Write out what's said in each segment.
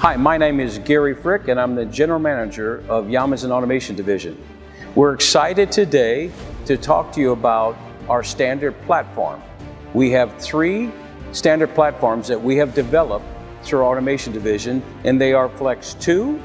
Hi, my name is Gary Frick and I'm the General Manager of Yamazen Automation Division. We're excited today to talk to you about our standard platform. We have three standard platforms that we have developed through our Automation Division and they are Flex 2,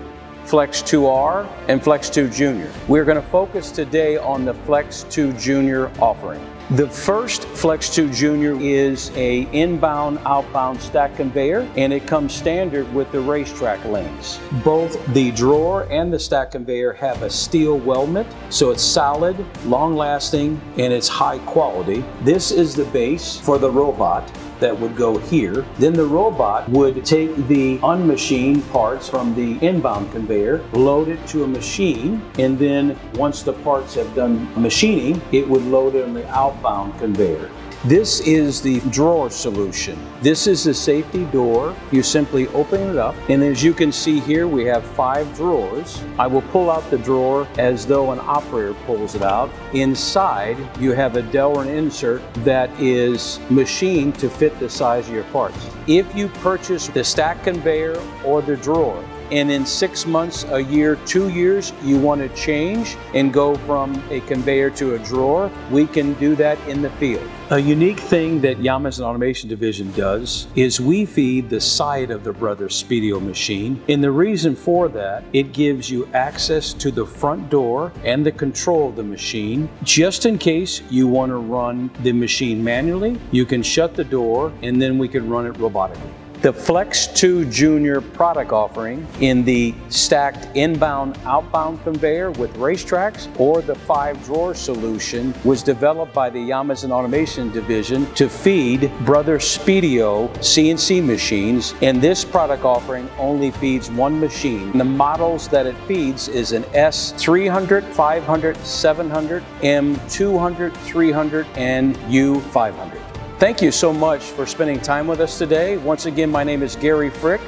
Flex 2R, and Flex 2 Junior. We're going to focus today on the Flex 2 Junior offering. The first Flex 2 Junior is a inbound outbound stack conveyor and it comes standard with the racetrack lanes. Both the drawer and the stack conveyor have a steel weldment so it's solid, long lasting and it's high quality. This is the base for the robot that would go here. Then the robot would take the unmachined parts from the inbound conveyor, load it to a machine, and then once the parts have done machining, it would load it on the outbound conveyor. This is the drawer solution. This is the safety door. You simply open it up and as you can see here we have five drawers. I will pull out the drawer as though an operator pulls it out. Inside you have a Delrin insert that is machined to fit the size of your parts. If you purchase the stack conveyor or the drawer, and in six months, a year, two years, you want to change and go from a conveyor to a drawer, we can do that in the field. A unique thing that Yamazen Automation Division does is we feed the side of the Brothers Speedio machine. And the reason for that, it gives you access to the front door and the control of the machine. Just in case you want to run the machine manually, you can shut the door and then we can run it robotically. The Flex 2 Junior product offering in the stacked inbound outbound conveyor with racetracks or the five drawer solution was developed by the Yamazen Automation Division to feed Brother Speedio CNC machines and this product offering only feeds one machine. The models that it feeds is an S300, 500, 700, M200, 300, and U500. Thank you so much for spending time with us today. Once again, my name is Gary Frick,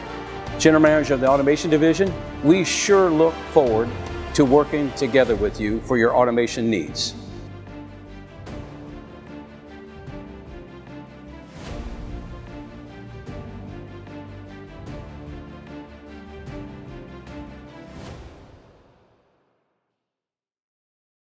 General Manager of the Automation Division. We sure look forward to working together with you for your automation needs.